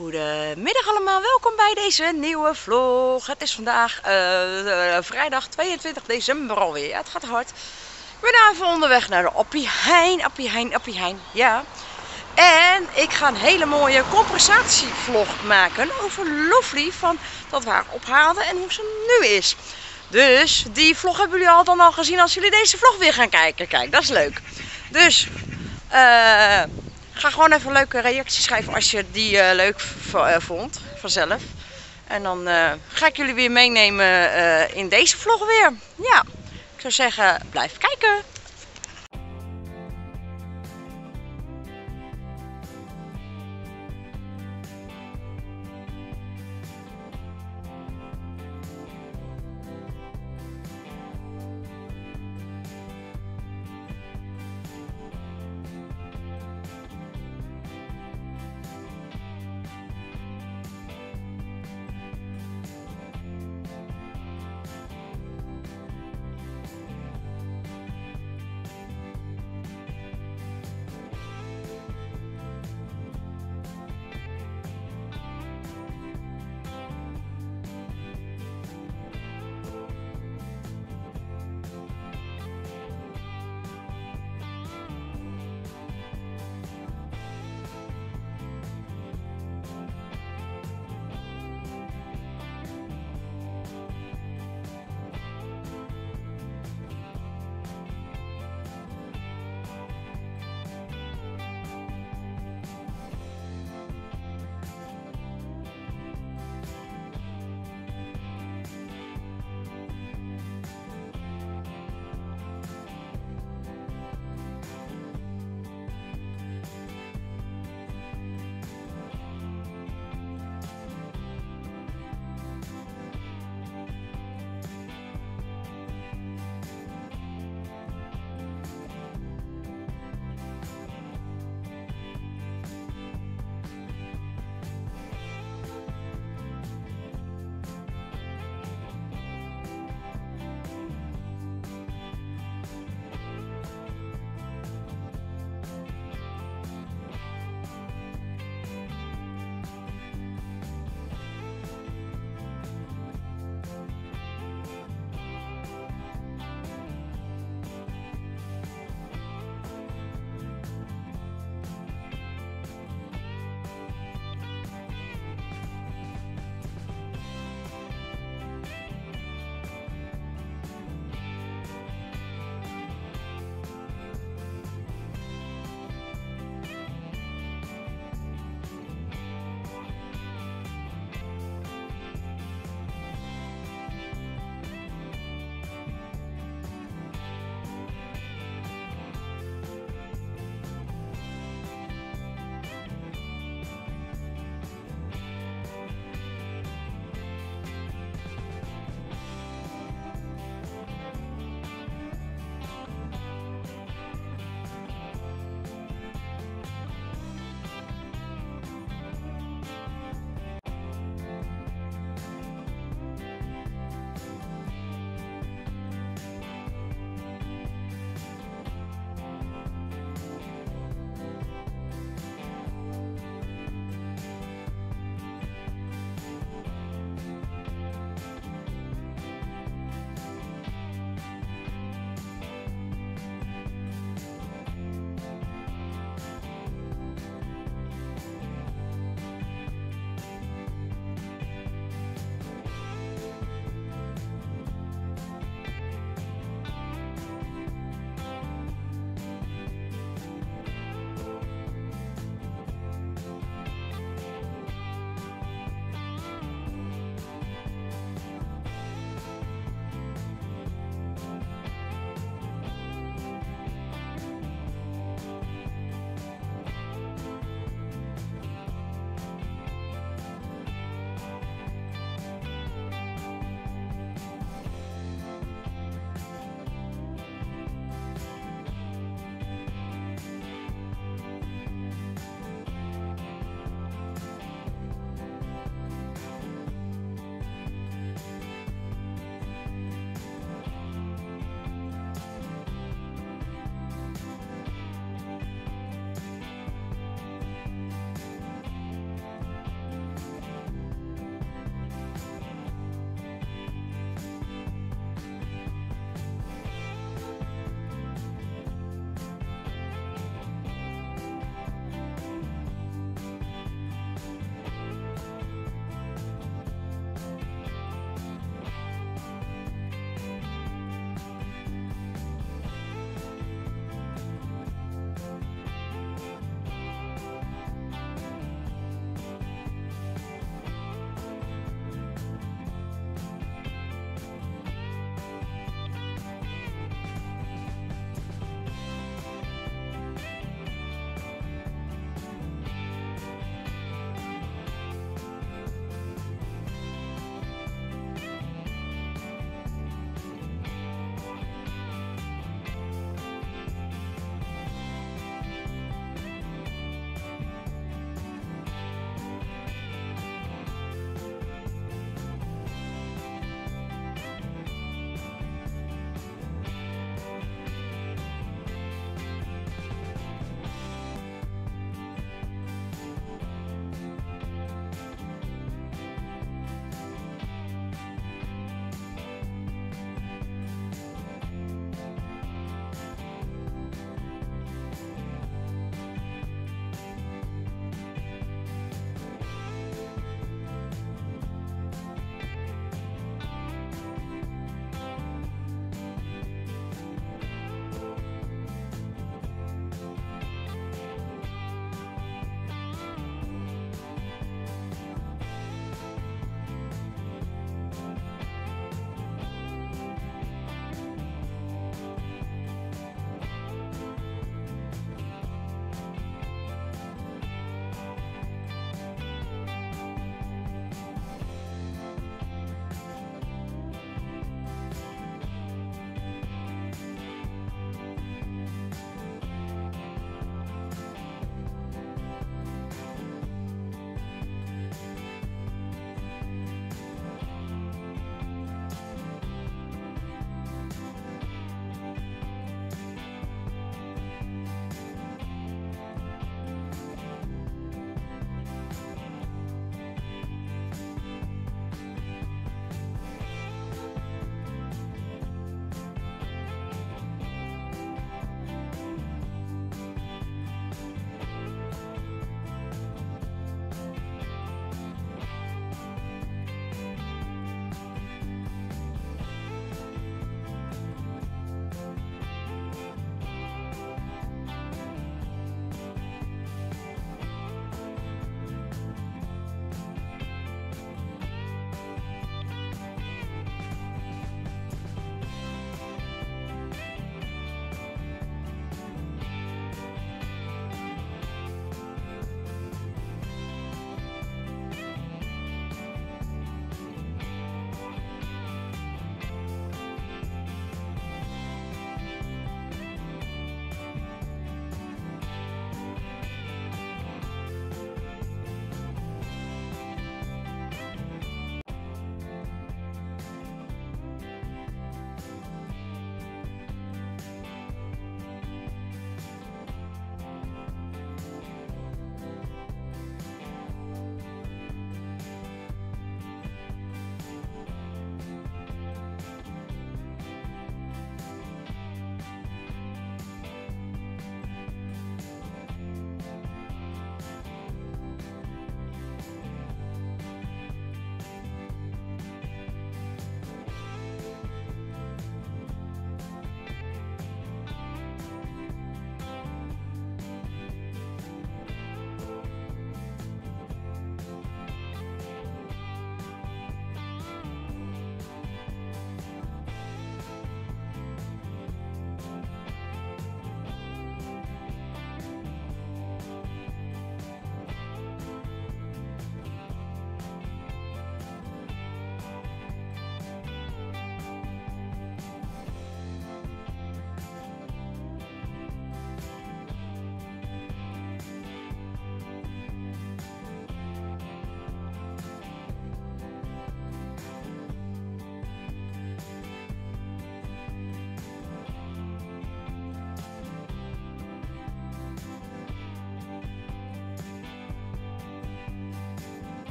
Goedemiddag allemaal, welkom bij deze nieuwe vlog. Het is vandaag uh, vrijdag 22 december alweer. Ja, het gaat hard. Ik ben even onderweg naar de Appie Heijn, Appie Appie. Ja. En ik ga een hele mooie compensatievlog maken over Lovely van dat we haar ophaalden en hoe ze nu is. Dus die vlog hebben jullie al dan al gezien als jullie deze vlog weer gaan kijken. Kijk, dat is leuk. Dus, eh... Ga gewoon even leuke reactie schrijven als je die uh, leuk uh, vond, vanzelf. En dan uh, ga ik jullie weer meenemen in deze vlog weer. Ja, ik zou zeggen, blijf kijken.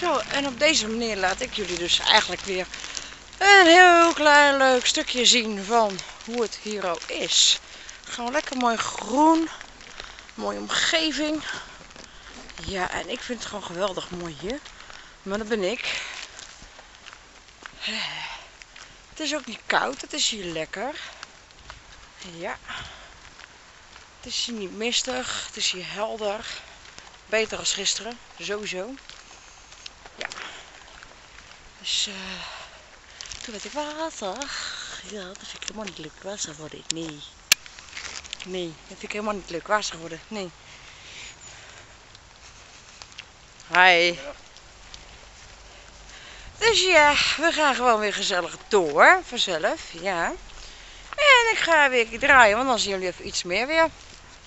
Zo, en op deze manier laat ik jullie dus eigenlijk weer een heel klein leuk stukje zien van hoe het hier al is. Gewoon lekker mooi groen. Mooie omgeving. Ja, en ik vind het gewoon geweldig mooi hier. Maar dat ben ik. Het is ook niet koud, het is hier lekker. Ja. Het is hier niet mistig, het is hier helder. Beter als gisteren, sowieso. Dus uh, toen werd ik water. Ja, dat vind ik helemaal niet leuk water worden. Nee. Nee, dat vind ik helemaal niet leuk water worden. Nee. Hi. Dus ja, we gaan gewoon weer gezellig door, vanzelf, ja. En ik ga weer draaien, want dan zien jullie even iets meer weer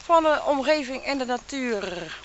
van de omgeving en de natuur.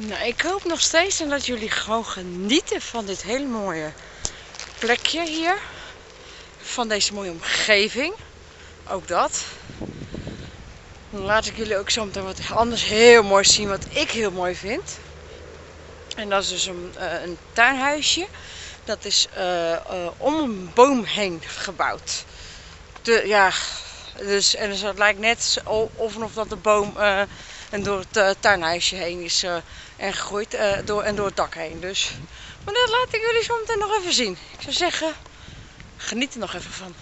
Nou, ik hoop nog steeds en dat jullie gewoon genieten van dit hele mooie plekje hier. Van deze mooie omgeving. Ook dat. Dan laat ik jullie ook zo meteen wat anders heel mooi zien wat ik heel mooi vind. En dat is dus een, eh, een tuinhuisje. Dat is uh, uh, om een boom heen gebouwd. De, ja, dus, en dus het lijkt net of, of dat de boom en door het tuinhuisje heen is en gegroeid door, en door het dak heen. Dus, maar dat laat ik jullie zo meteen nog even zien. Ik zou zeggen, geniet er nog even van.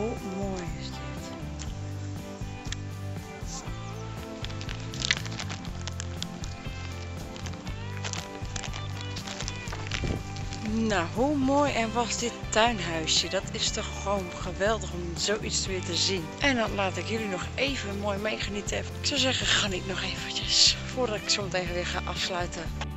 Hoe mooi is dit? Nou, hoe mooi en was dit tuinhuisje? Dat is toch gewoon geweldig om zoiets weer te zien. En dan laat ik jullie nog even mooi meegenieten. Ik zou zeggen, geniet nog eventjes voordat ik zo meteen weer ga afsluiten.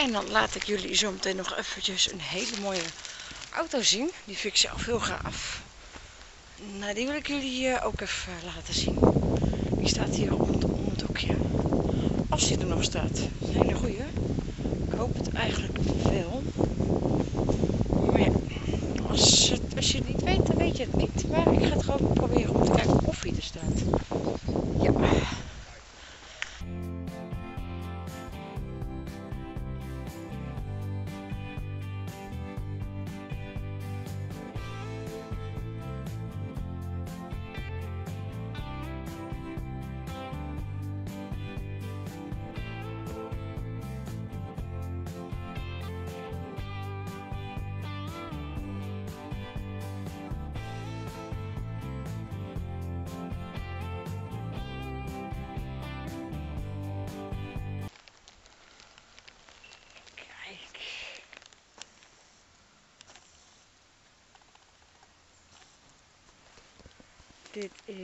En dan laat ik jullie zo meteen nog eventjes een hele mooie auto zien. Die vind ik zelf heel gaaf. Nou, die wil ik jullie eh, ook even laten zien. Die staat hier om het, om. Als die er nog staat. Een hele goeie. Ik hoop het eigenlijk wel. Maar ja, als, als je het niet weet, dan weet je het niet. Maar ik ga het gewoon proberen om te kijken of hij er staat. Ja.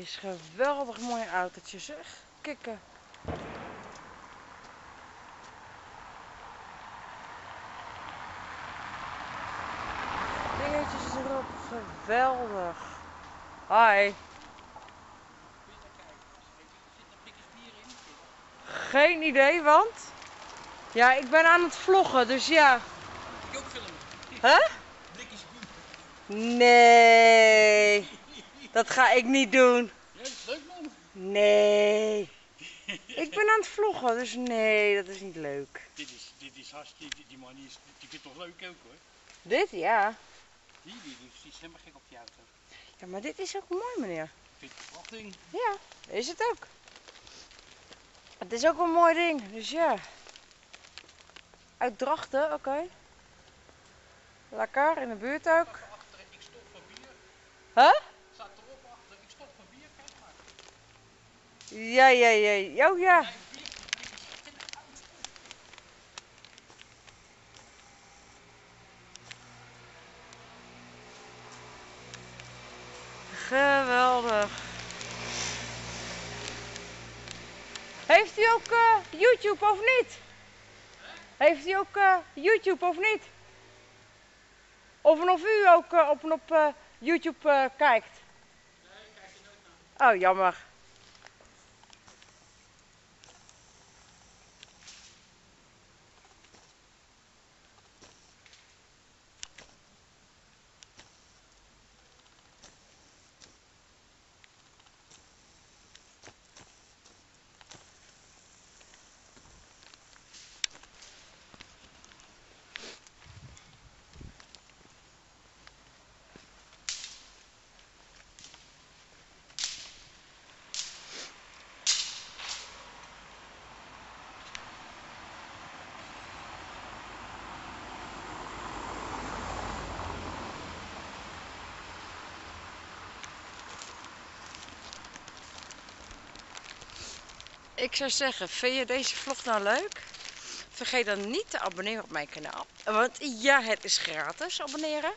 Is geweldig mooi autootje zeg. Kikken. Dingetjes erop. Geweldig. Hi. Geen idee, want? Ja, ik ben aan het vloggen, dus ja. Ik ook filmen. Huh? Nee. Dat ga ik niet doen. Ja, dat is leuk man. Nee. Ik ben aan het vloggen, dus nee, dat is niet leuk. Dit is, dit is hartstikke, die, die man die, is, die vindt toch leuk ook hoor. Dit, ja. Die, die, die, die is helemaal gek op die auto. Ja, maar dit is ook mooi, meneer. Vind het een prachtig. Ja, is het ook. Het is ook een mooi ding, dus ja. Uit Drachten, oké. Lekker, in de buurt ook. Achter, ik stop voor bier. Huh? Staat erop achter, ik stop voor bier. Kijk maar. Ja, ja, ja. Oh ja. Geweldig. Heeft u ook eh, YouTube of niet? Heeft u ook eh, YouTube of niet? Of of u ook eh, op op YouTube kijkt? Nee, ik kijk er nooit naar. Oh, jammer. Ik zou zeggen, vind je deze vlog nou leuk? Vergeet dan niet te abonneren op mijn kanaal. Want ja, het is gratis abonneren.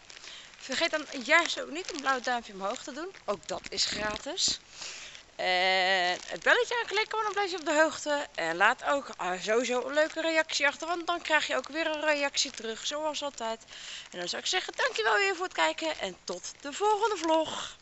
Vergeet dan juist ook niet een blauw duimpje omhoog te doen. Ook dat is gratis. En het belletje aanklikken, want dan blijf je op de hoogte. En laat ook ah, sowieso een leuke reactie achter, want dan krijg je ook weer een reactie terug, zoals altijd. En dan zou ik zeggen, dankjewel weer voor het kijken en tot de volgende vlog.